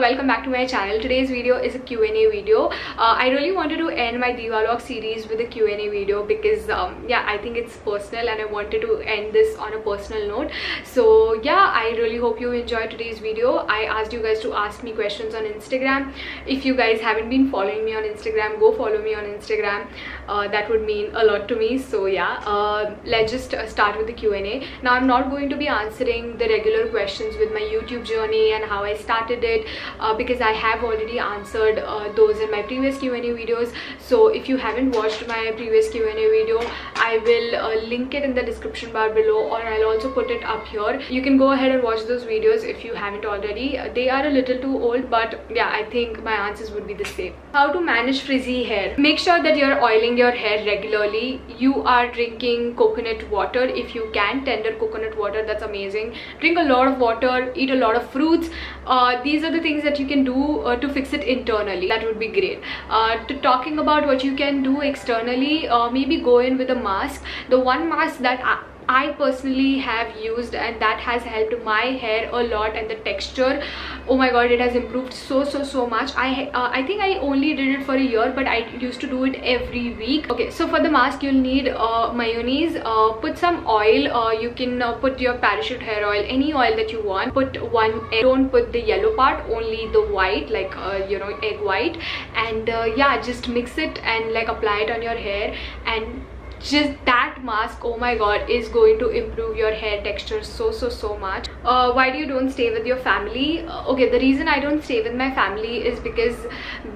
Welcome back to my channel. Today's video is a Q&A video. Uh, I really wanted to end my Diva series with a Q&A video because um, yeah, I think it's personal and I wanted to end this on a personal note. So yeah, I really hope you enjoyed today's video. I asked you guys to ask me questions on Instagram. If you guys haven't been following me on Instagram, go follow me on Instagram. Uh, that would mean a lot to me. So yeah, uh, let's just uh, start with the Q&A. Now I'm not going to be answering the regular questions with my YouTube journey and how I started it uh, because I have already answered uh, those in my previous Q&A videos. So if you haven't watched my previous Q&A video I will uh, link it in the description bar below or I'll also put it up here. You can go ahead and watch those videos if you haven't already. They are a little too old but yeah I think my answers would be the same. How to manage frizzy hair. Make sure that you're oiling your hair regularly. You are drinking coconut water. If you can tender coconut water that's amazing. Drink a lot of water eat a lot of fruits. Uh, these are the things that you can do uh, to fix it internally. That would be great. Uh, to talking about what you can do externally uh, maybe go in with a mask. The one mask that I I personally have used and that has helped my hair a lot and the texture. Oh my god it has improved so so so much. I uh, I think I only did it for a year but I used to do it every week. Okay so for the mask you'll need uh, mayonnaise. Uh, put some oil. Uh, you can uh, put your parachute hair oil any oil that you want. Put one egg. Don't put the yellow part only the white like uh, you know egg white. And yeah just mix it and like apply it on your hair. And just that mask oh my god is going to improve your hair texture so so so much. Uh, why do you don't stay with your family? Uh, okay the reason i don't stay with my family is because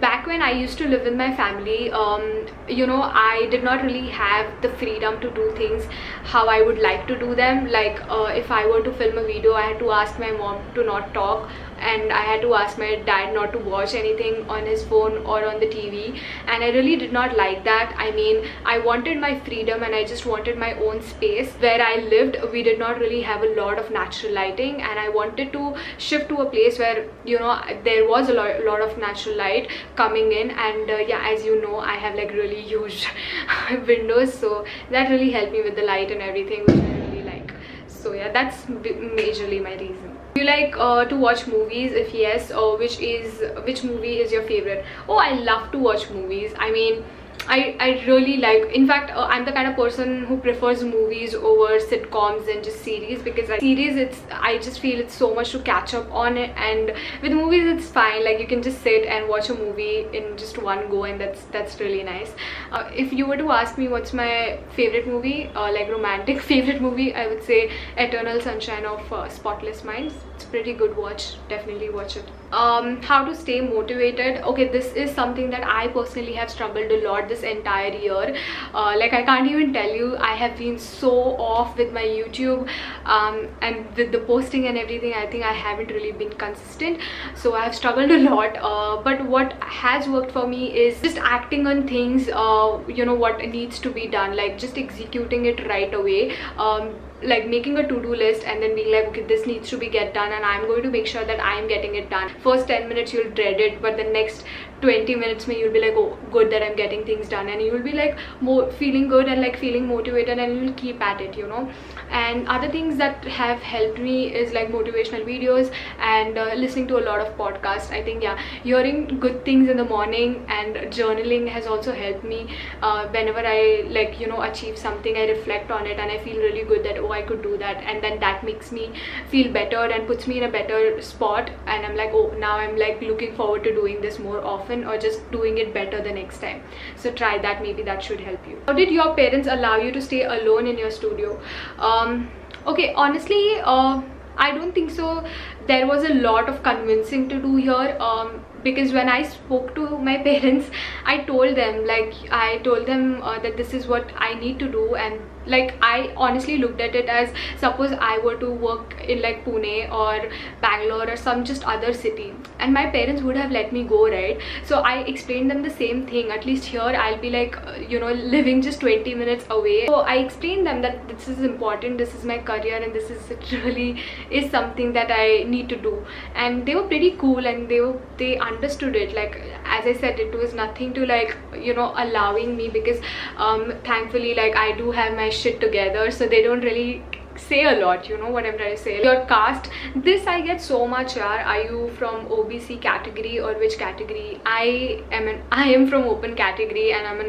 back when i used to live with my family um, you know i did not really have the freedom to do things how i would like to do them. Like uh, if i were to film a video i had to ask my mom to not talk and I had to ask my dad not to watch anything on his phone or on the TV and I really did not like that. I mean I wanted my freedom and I just wanted my own space. Where I lived we did not really have a lot of natural lighting. And I wanted to shift to a place where you know there was a lot, lot of natural light coming in. And uh, yeah as you know I have like really huge windows. So that really helped me with the light and everything which I really like. So yeah that's majorly my reason do you like uh, to watch movies? If yes or which is which movie is your favorite? Oh i love to watch movies. I mean I, I really like in fact uh, I'm the kind of person who prefers movies over sitcoms and just series because like, series it's I just feel it's so much to catch up on it. And with movies it's fine. Like you can just sit and watch a movie in just one go and that's that's really nice. Uh, if you were to ask me what's my favorite movie uh, like romantic favorite movie I would say Eternal Sunshine of uh, Spotless Minds. It's pretty good watch. Definitely watch it um, how to stay motivated. Okay this is something that I personally have struggled a lot this entire year. Uh, like I can't even tell you. I have been so off with my YouTube um, and with the posting and everything I think I haven't really been consistent. So I have struggled a lot. Uh, but what has worked for me is just acting on things uh, you know what needs to be done like just executing it right away. Um, like making a to-do list and then being like okay this needs to be get done and i'm going to make sure that i am getting it done first 10 minutes you'll dread it but the next 20 minutes may you'll be like oh good that i'm getting things done. And you'll be like more feeling good and like feeling motivated and you'll keep at it you know. And other things that have helped me is like motivational videos and uh, listening to a lot of podcasts. I think yeah hearing good things in the morning and journaling has also helped me. Uh, whenever i like you know achieve something i reflect on it and i feel really good that oh i could do that. And then that makes me feel better and puts me in a better spot. And i'm like oh now i'm like looking forward to doing this more often or just doing it better the next time. So try that. Maybe that should help you. How did your parents allow you to stay alone in your studio? Um okay honestly uh i don't think so. There was a lot of convincing to do here um because when I spoke to my parents I told them like I told them uh, that this is what I need to do and like I honestly looked at it as suppose I were to work in like Pune or Bangalore or some just other city and my parents would have let me go right? So I explained them the same thing. At least here I'll be like you know living just 20 minutes away. So I explained them that this is important this is my career and this is really is something that I need to do. And they were pretty cool and they were they understood it. Like as I said it was nothing to like you know allowing me because um thankfully like I do have my shit together so they don't really say a lot you know what i'm trying to say? Your caste this i get so much yaar. Are you from obc category or which category? I am an i am from open category and i'm a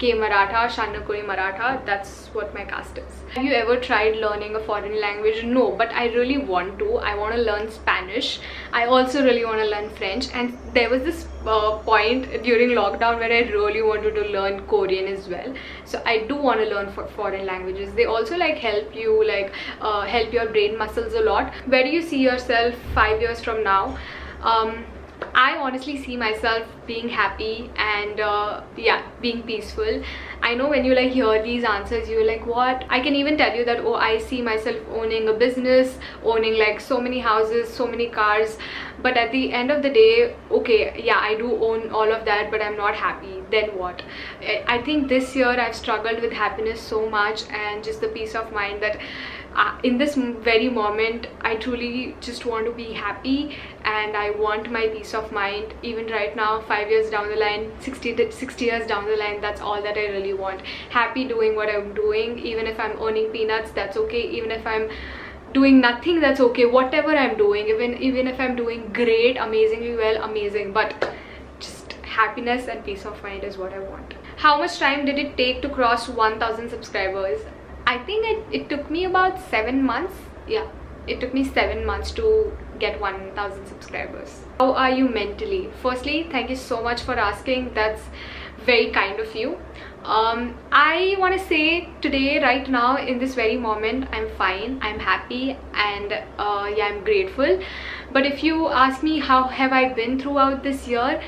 96k maratha shanakuri maratha that's what my caste is. Have you ever tried learning a foreign language? No but i really want to. I want to learn spanish. I also really want to learn french. And there was this uh, point during lockdown where i really wanted to learn korean as well. So i do want to learn for foreign languages. They also like help you like uh, help your brain muscles a lot. Where do you see yourself five years from now? Um, I honestly see myself being happy and uh, yeah being peaceful. I know when you like hear these answers you're like what? I can even tell you that oh I see myself owning a business owning like so many houses so many cars. But at the end of the day okay yeah I do own all of that but I'm not happy. Then what? I think this year I've struggled with happiness so much and just the peace of mind that uh, in this very moment i truly just want to be happy and i want my peace of mind. Even right now five years down the line 60 60 years down the line that's all that i really want. Happy doing what i'm doing. Even if i'm earning peanuts that's okay. Even if i'm doing nothing that's okay. Whatever i'm doing even even if i'm doing great amazingly well amazing. But just happiness and peace of mind is what i want. How much time did it take to cross 1000 subscribers I think it, it took me about seven months. Yeah, it took me seven months to get 1000 subscribers. How are you mentally? Firstly, thank you so much for asking. That's very kind of you. Um, I want to say today, right now, in this very moment, I'm fine. I'm happy and uh, yeah, I'm grateful. But if you ask me how have I been throughout this year,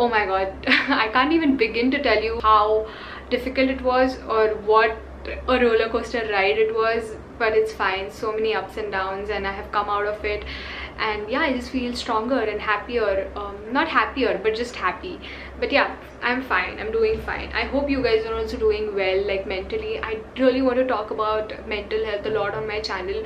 oh my god, I can't even begin to tell you how difficult it was or what a roller coaster ride it was but it's fine. So many ups and downs and i have come out of it. And yeah i just feel stronger and happier. Um, not happier but just happy. But yeah i'm fine. I'm doing fine. I hope you guys are also doing well like mentally. I really want to talk about mental health a lot on my channel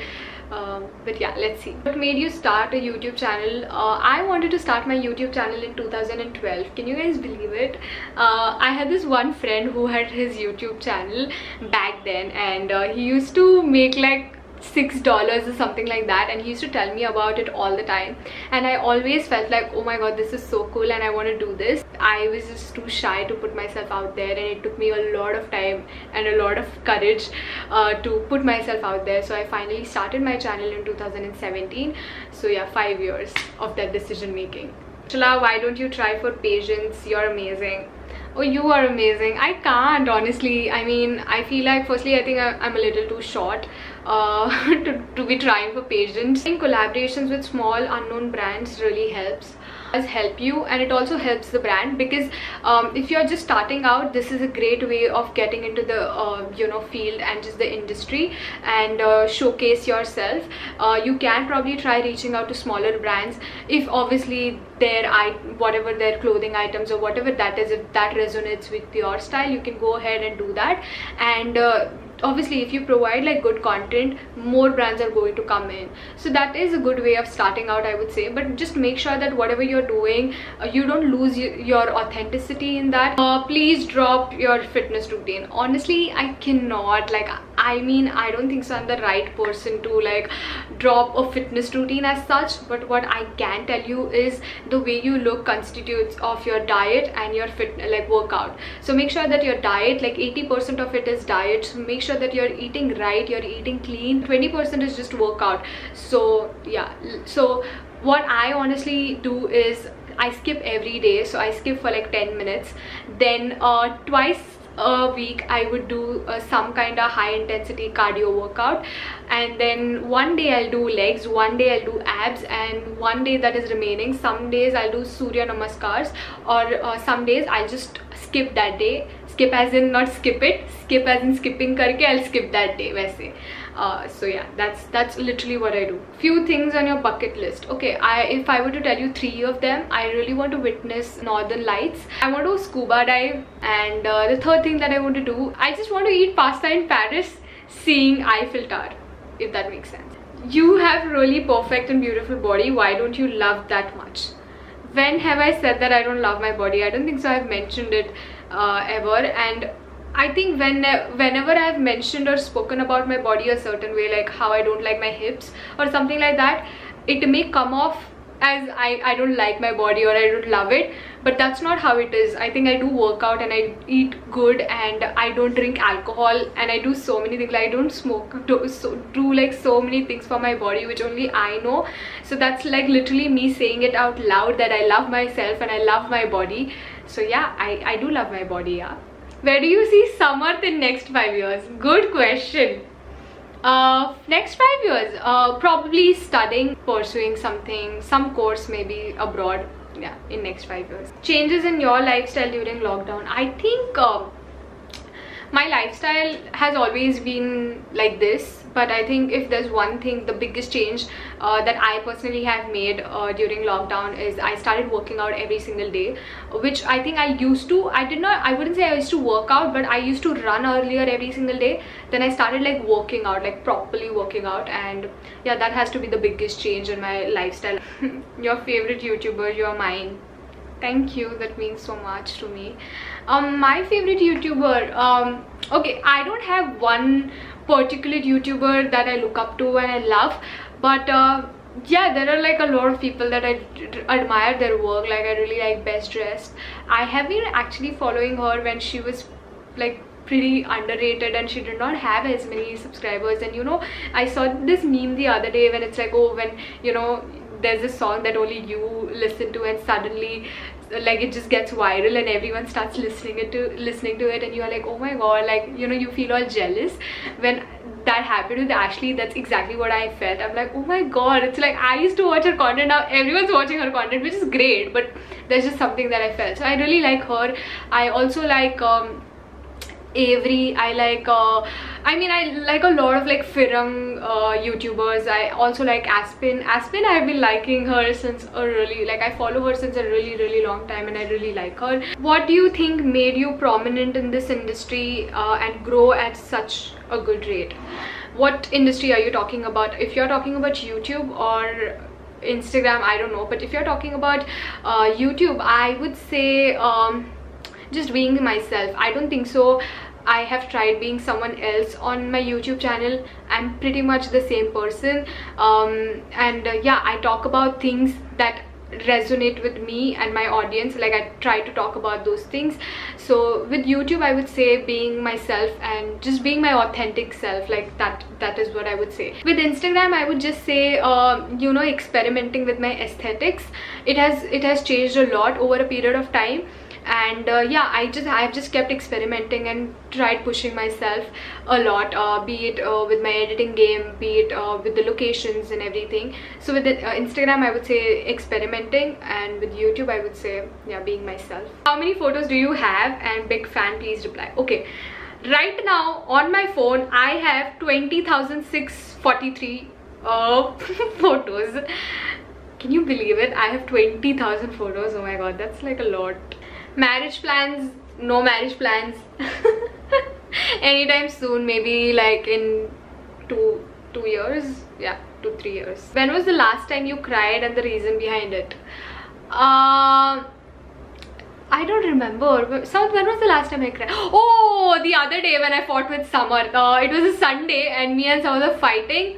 um, but yeah let's see. What made you start a youtube channel? Uh, i wanted to start my youtube channel in 2012 can you guys believe it? Uh, i had this one friend who had his youtube channel back then and uh, he used to make like six dollars or something like that and he used to tell me about it all the time. And i always felt like oh my god this is so cool and i want to do this. I was just too shy to put myself out there and it took me a lot of time and a lot of courage uh, to put myself out there. So i finally started my channel in 2017 so yeah five years of that decision making. Chala, why don't you try for patience? You're amazing. Oh you are amazing. I can't honestly. I mean i feel like firstly i think I, am a little too short uh, to, to be trying for patients. In collaborations with small unknown brands really helps does help you and it also helps the brand because um, if you're just starting out this is a great way of getting into the uh, you know field and just the industry and uh, showcase yourself. Uh, you can probably try reaching out to smaller brands if obviously their i whatever their clothing items or whatever that is if that resonates with your style you can go ahead and do that. And uh, obviously if you provide like good content more brands are going to come in. So that is a good way of starting out i would say. But just make sure that whatever you're doing uh, you don't lose your authenticity in that. Uh, please drop your fitness routine. Honestly i cannot. Like I mean I don't think so I'm the right person to like drop a fitness routine as such. But what I can tell you is the way you look constitutes of your diet and your fit like workout. So make sure that your diet like 80% of it is diet. So make sure that you're eating right you're eating clean. 20% is just workout. So yeah so what I honestly do is I skip every day. So I skip for like 10 minutes. Then uh, twice a week I would do uh, some kind of high intensity cardio workout. And then one day I'll do legs one day I'll do abs and one day that is remaining. Some days I'll do Surya Namaskars or uh, some days I'll just skip that day. Skip as in not skip it skip as in skipping karke I'll skip that day वैसे uh, so yeah that's that's literally what i do. Few things on your bucket list. Okay i if i were to tell you three of them i really want to witness northern lights. I want to scuba dive and uh, the third thing that i want to do i just want to eat pasta in paris seeing eiffel tower if that makes sense. You have really perfect and beautiful body. Why don't you love that much? When have i said that i don't love my body? I don't think so. I've mentioned it uh, ever and I think when uh, whenever I've mentioned or spoken about my body a certain way, like how I don't like my hips or something like that, it may come off as I, I don't like my body or I don't love it but that's not how it is. I think I do work out and I eat good and I don't drink alcohol and I do so many things. Like I don't smoke do, so, do like so many things for my body which only I know. So that's like literally me saying it out loud that I love myself and I love my body. So yeah I, I do love my body yeah where do you see Samarth in next five years? Good question. Uh, next five years uh, probably studying pursuing something some course maybe abroad yeah in next five years. Changes in your lifestyle during lockdown i think uh, my lifestyle has always been like this but i think if there's one thing the biggest change uh, that i personally have made uh, during lockdown is i started working out every single day which i think i used to i did not i wouldn't say i used to work out but i used to run earlier every single day. Then i started like working out like properly working out and yeah that has to be the biggest change in my lifestyle. Your favorite youtuber you're mine thank you. That means so much to me. Um my favorite youtuber um okay i don't have one particular youtuber that i look up to and i love but uh, yeah there are like a lot of people that i admire their work. Like i really like best dressed. I have been actually following her when she was like pretty underrated and she did not have as many subscribers. And you know i saw this meme the other day when it's like oh when you know there's a song that only you listen to and suddenly like it just gets viral and everyone starts listening it to listening to it and you're like oh my god like you know you feel all jealous. When that happened with Ashley that's exactly what I felt. I'm like oh my god it's like I used to watch her content now everyone's watching her content which is great but there's just something that I felt. So I really like her. I also like um Avery I like uh, I mean I like a lot of like Firang uh, YouTubers. I also like Aspyn. Aspyn I've been liking her since a really like I follow her since a really really long time and I really like her. What do you think made you prominent in this industry uh, and grow at such a good rate? What industry are you talking about? If you're talking about YouTube or Instagram I don't know. But if you're talking about uh, YouTube I would say um, just being myself. I don't think so. I have tried being someone else on my YouTube channel. I'm pretty much the same person. Um, and uh, yeah, I talk about things that resonate with me and my audience. Like i try to talk about those things. So with youtube i would say being myself and just being my authentic self. Like that that is what i would say. With instagram i would just say uh, you know experimenting with my aesthetics. It has it has changed a lot over a period of time and uh, yeah i just i've just kept experimenting and tried pushing myself a lot uh, be it uh, with my editing game be it uh, with the locations and everything. So with the, uh, instagram i would say experimenting and with youtube i would say yeah being myself. How many photos do you have? And big fan please reply. Okay. Right now on my phone i have 20643 uh, photos. Can you believe it? I have 20000 photos. Oh my god that's like a lot marriage plans no marriage plans anytime soon maybe like in two two years yeah two three years when was the last time you cried and the reason behind it uh I don't remember. Samarth, when was the last time I cried? Oh, the other day when I fought with Samarth. Uh, it was a Sunday and me and Samarth were fighting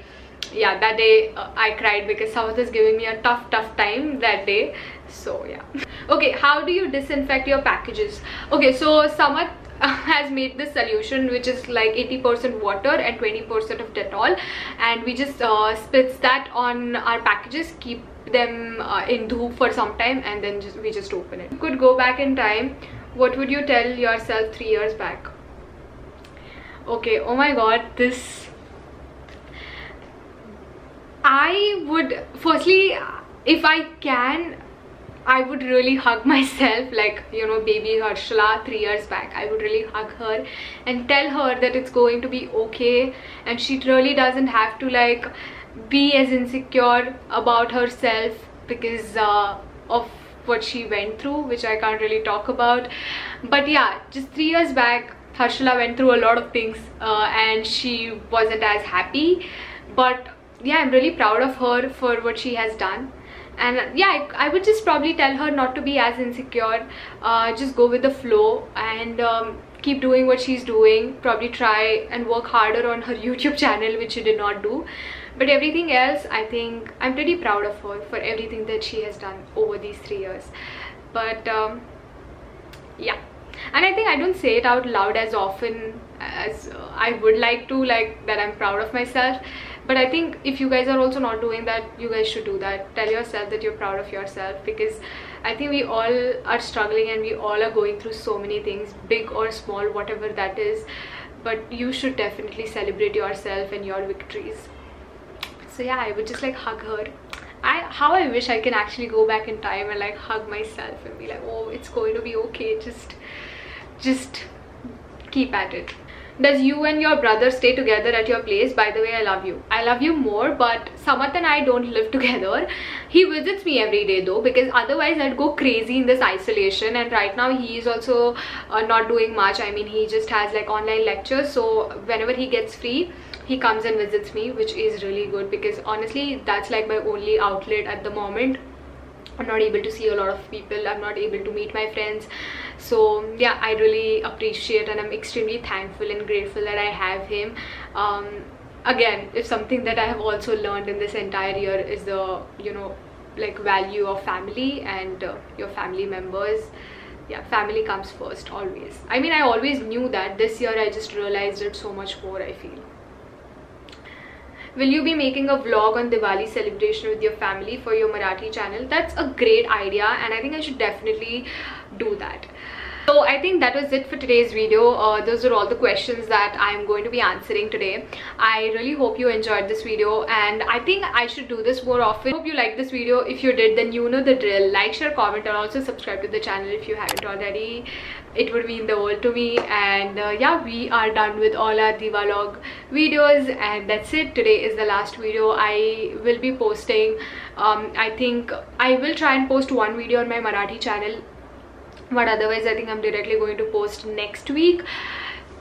yeah that day uh, i cried because Samarth is giving me a tough tough time that day. So yeah. Okay how do you disinfect your packages? Okay so Samarth has made this solution which is like 80% water and 20% of Dettol. And we just uh, that on our packages keep them uh, in dhoop for some time and then just we just open it. Could go back in time. What would you tell yourself three years back? Okay oh my god this I would firstly if I can I would really hug myself like you know baby Harshala three years back. I would really hug her and tell her that it's going to be okay and she really doesn't have to like be as insecure about herself because uh, of what she went through which I can't really talk about. But yeah just three years back Harshala went through a lot of things uh, and she wasn't as happy. But yeah i'm really proud of her for what she has done. And yeah I, I would just probably tell her not to be as insecure. Uh, just go with the flow and um, keep doing what she's doing. Probably try and work harder on her youtube channel which she did not do. But everything else i think i'm pretty proud of her for everything that she has done over these three years. But um, yeah. And i think i don't say it out loud as often as i would like to like that i'm proud of myself but i think if you guys are also not doing that you guys should do that. Tell yourself that you're proud of yourself because i think we all are struggling and we all are going through so many things big or small whatever that is. But you should definitely celebrate yourself and your victories. So yeah i would just like hug her. I how I wish I can actually go back in time and like hug myself and be like oh it's going to be okay. Just just keep at it does you and your brother stay together at your place? By the way i love you. I love you more but Samarth and i don't live together. He visits me every day though because otherwise i'd go crazy in this isolation and right now he is also uh, not doing much. I mean he just has like online lectures so whenever he gets free he comes and visits me which is really good because honestly that's like my only outlet at the moment I'm not able to see a lot of people. I'm not able to meet my friends. So yeah I really appreciate and I'm extremely thankful and grateful that I have him. Um, again if something that I have also learned in this entire year is the you know like value of family and uh, your family members. Yeah family comes first always. I mean I always knew that this year I just realized it so much more I feel will you be making a vlog on Diwali celebration with your family for your Marathi channel? That's a great idea and I think I should definitely do that so i think that was it for today's video. Uh, those are all the questions that i'm going to be answering today. I really hope you enjoyed this video and i think i should do this more often. Hope you liked this video. If you did then you know the drill. Like share comment and also subscribe to the channel if you haven't already. It would mean the world to me. And uh, yeah we are done with all our Diwalog videos and that's it. Today is the last video I will be posting. Um, I think I will try and post one video on my Marathi channel but otherwise i think i'm directly going to post next week.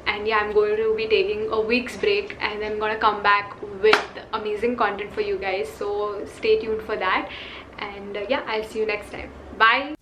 And yeah i'm going to be taking a week's break and then i'm gonna come back with amazing content for you guys. So stay tuned for that. And uh, yeah i'll see you next time. Bye